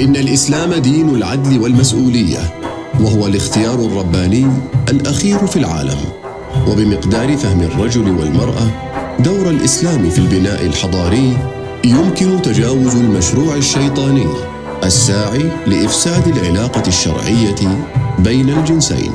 إن الإسلام دين العدل والمسؤولية وهو الاختيار الرباني الأخير في العالم. وبمقدار فهم الرجل والمرأة دور الإسلام في البناء الحضاري يمكن تجاوز المشروع الشيطاني الساعي لإفساد العلاقة الشرعية بين الجنسين.